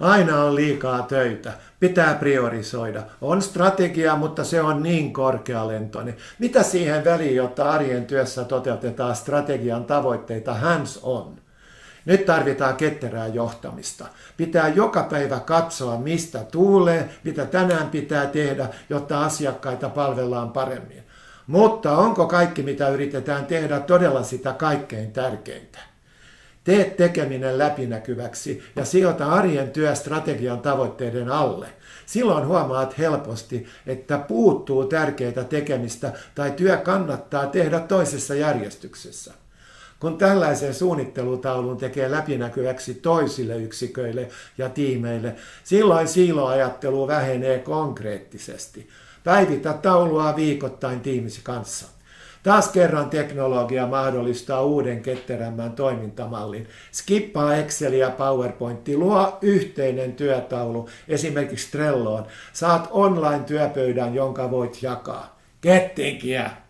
Aina on liikaa töitä. Pitää priorisoida. On strategia, mutta se on niin korkealentoinen. Mitä siihen väliin, jotta arjen työssä toteutetaan strategian tavoitteita hands on? Nyt tarvitaan ketterää johtamista. Pitää joka päivä katsoa, mistä tuulee, mitä tänään pitää tehdä, jotta asiakkaita palvellaan paremmin. Mutta onko kaikki, mitä yritetään tehdä, todella sitä kaikkein tärkeintä? Tee tekeminen läpinäkyväksi ja sijoita arjen työ strategian tavoitteiden alle. Silloin huomaat helposti, että puuttuu tärkeää tekemistä tai työ kannattaa tehdä toisessa järjestyksessä. Kun tällaisen suunnittelutaulun tekee läpinäkyväksi toisille yksiköille ja tiimeille, silloin siiloajattelu vähenee konkreettisesti. Päivitä taulua viikoittain tiimisi kanssa. Taas kerran teknologia mahdollistaa uuden ketterämmän toimintamallin. Skippaa Excel ja PowerPointti, luo yhteinen työtaulu, esimerkiksi Trelloon. Saat online-työpöydän, jonka voit jakaa. Kettinkiä!